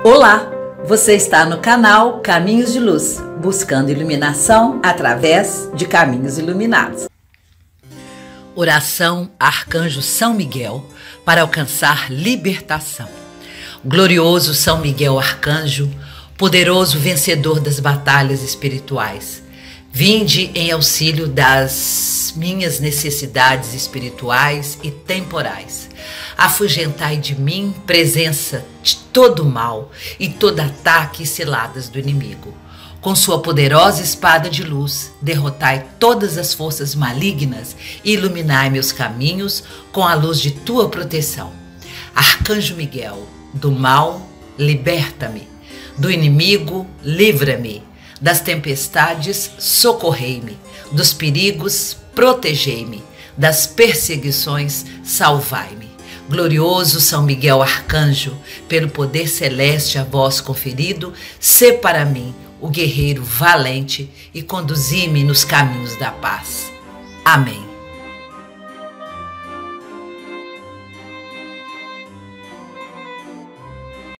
Olá, você está no canal Caminhos de Luz, buscando iluminação através de caminhos iluminados. Oração Arcanjo São Miguel para alcançar libertação. Glorioso São Miguel Arcanjo, poderoso vencedor das batalhas espirituais, vinde em auxílio das minhas necessidades espirituais e temporais Afugentai de mim presença de todo mal e todo ataque e ciladas do inimigo. Com sua poderosa espada de luz, derrotai todas as forças malignas e iluminai meus caminhos com a luz de tua proteção. Arcanjo Miguel, do mal, liberta-me. Do inimigo, livra-me. Das tempestades, socorrei-me. Dos perigos, protegei-me. Das perseguições, salvai-me. Glorioso São Miguel Arcanjo, pelo poder celeste a vós conferido, sê para mim o guerreiro valente e conduzi-me nos caminhos da paz. Amém.